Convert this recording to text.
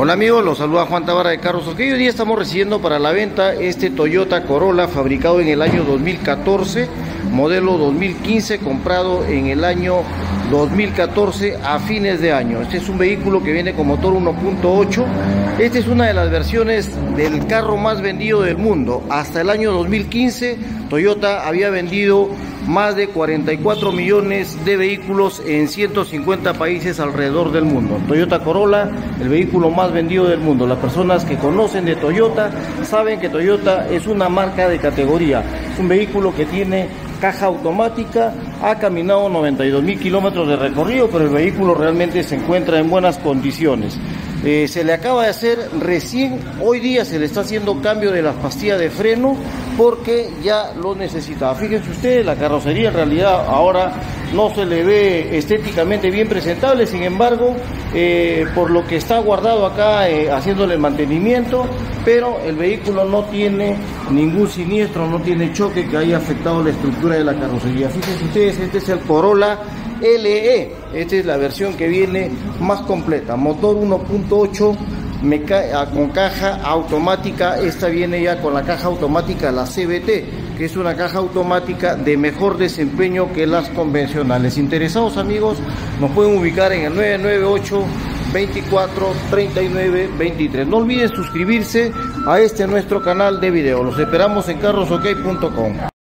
Hola amigos, los saluda Juan Tabara de Carros OK. Hoy día estamos recibiendo para la venta este Toyota Corolla fabricado en el año 2014, modelo 2015, comprado en el año 2014 a fines de año. Este es un vehículo que viene con motor 1.8. Esta es una de las versiones del carro más vendido del mundo. Hasta el año 2015, Toyota había vendido más de 44 millones de vehículos en 150 países alrededor del mundo. Toyota Corolla, el vehículo más vendido del mundo. Las personas que conocen de Toyota saben que Toyota es una marca de categoría. Es un vehículo que tiene caja automática, ha caminado 92 mil kilómetros de recorrido, pero el vehículo realmente se encuentra en buenas condiciones. Eh, se le acaba de hacer recién, hoy día se le está haciendo cambio de las pastillas de freno porque ya lo necesitaba. Fíjense ustedes, la carrocería en realidad ahora no se le ve estéticamente bien presentable, sin embargo, eh, por lo que está guardado acá eh, haciéndole el mantenimiento, pero el vehículo no tiene ningún siniestro, no tiene choque que haya afectado la estructura de la carrocería. Fíjense ustedes, este es el Corolla LE, esta es la versión que viene más completa, motor 1.8 ah, con caja automática, esta viene ya con la caja automática, la CBT, que es una caja automática de mejor desempeño que las convencionales. Interesados amigos, nos pueden ubicar en el 998 24 39 23. No olviden suscribirse a este nuestro canal de video. Los esperamos en carrosok.com.